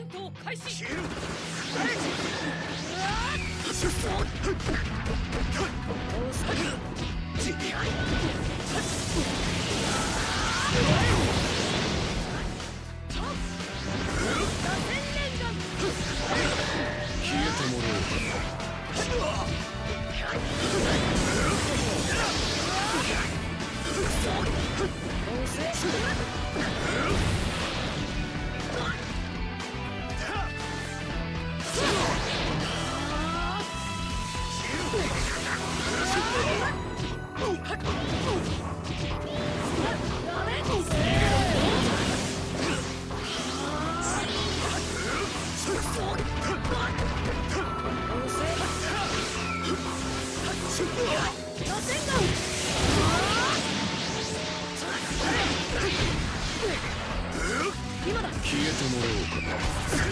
戦闘開始。消えてもらおう消えてもらおうか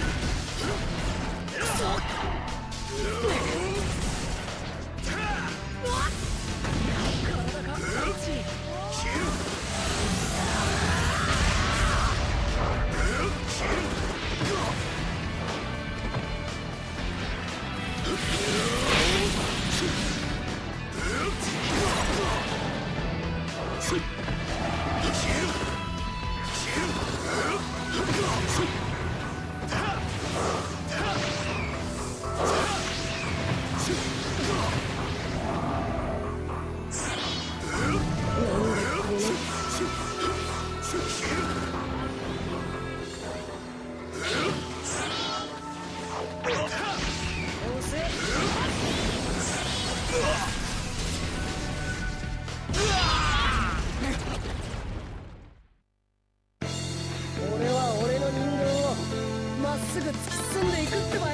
Merci. すぐ突き進んでいくってば